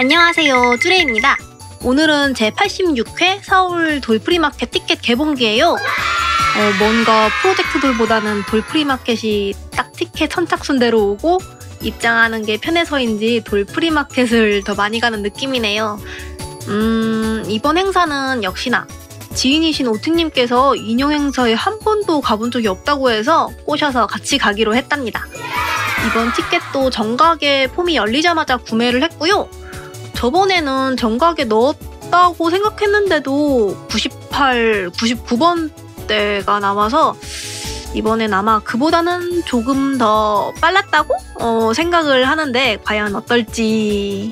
안녕하세요, 쭈레입니다. 오늘은 제 86회 서울 돌프리마켓 티켓 개봉기예요. 어, 뭔가 프로젝트들보다는 돌프리마켓이 딱 티켓 선착순대로 오고 입장하는 게 편해서인지 돌프리마켓을 더 많이 가는 느낌이네요. 음, 이번 행사는 역시나 지인이신 오팅님께서 인형 행사에 한 번도 가본 적이 없다고 해서 꼬셔서 같이 가기로 했답니다. 이번 티켓도 정각에 폼이 열리자마자 구매를 했고요. 저번에는 정각에 넣었다고 생각했는데도 98, 99번 대가 나와서 이번엔 아마 그보다는 조금 더 빨랐다고 어, 생각을 하는데 과연 어떨지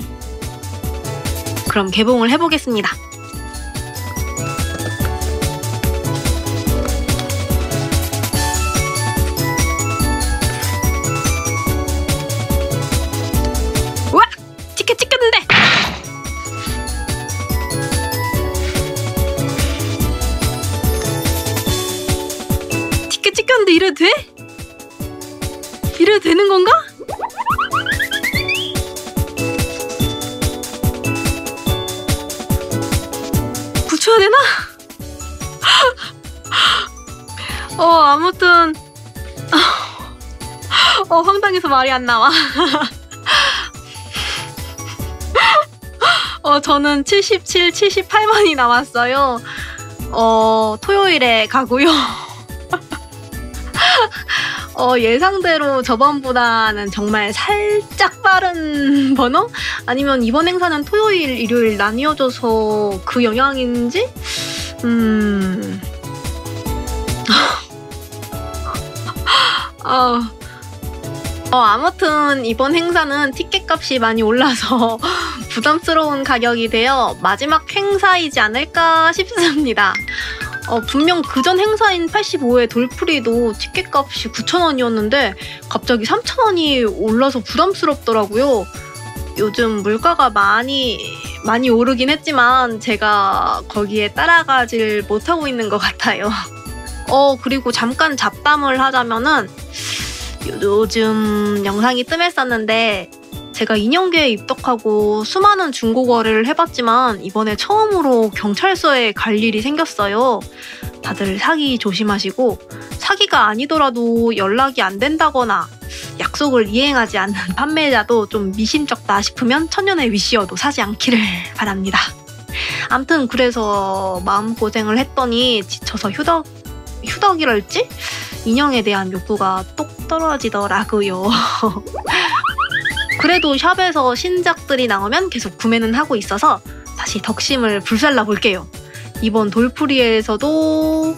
그럼 개봉을 해보겠습니다. 찍혔는데 이래도 돼? 이래도 되는 건가? 붙여야 되나? 어 아무튼 어 황당해서 말이 안 나와 어 저는 77, 78번이 나왔어요 어 토요일에 가고요 어, 예상대로 저번보다는 정말 살짝 빠른 번호? 아니면 이번 행사는 토요일, 일요일 나뉘어져서 그 영향인지? 음. 어, 어, 아무튼 이번 행사는 티켓 값이 많이 올라서 부담스러운 가격이 되어 마지막 행사이지 않을까 싶습니다. 어, 분명 그전 행사인 85회 돌프리도 티켓 값이 9,000원이었는데 갑자기 3,000원이 올라서 부담스럽더라고요. 요즘 물가가 많이 많이 오르긴 했지만 제가 거기에 따라가질 못하고 있는 것 같아요. 어, 그리고 잠깐 잡담을 하자면은 요즘 영상이 뜸했었는데 제가 인형계에 입덕하고 수많은 중고 거래를 해봤지만 이번에 처음으로 경찰서에 갈 일이 생겼어요. 다들 사기 조심하시고 사기가 아니더라도 연락이 안 된다거나 약속을 이행하지 않는 판매자도 좀 미심쩍다 싶으면 천년의 위시여도 사지 않기를 바랍니다. 암튼 그래서 마음고생을 했더니 지쳐서 휴덕, 휴덕이랄지? 인형에 대한 욕구가 똑 떨어지더라고요. 그래도 샵에서 신작들이 나오면 계속 구매는 하고 있어서 다시 덕심을 불살라 볼게요. 이번 돌풀이에서도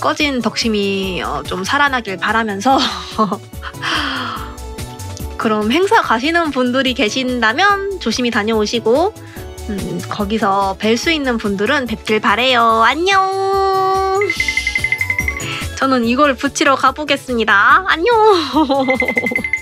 꺼진 덕심이 어, 좀 살아나길 바라면서 그럼 행사 가시는 분들이 계신다면 조심히 다녀오시고 음, 거기서 뵐 수 있는 분들은 뵙길 바래요. 안녕. 저는 이걸 붙이러 가보겠습니다. 안녕.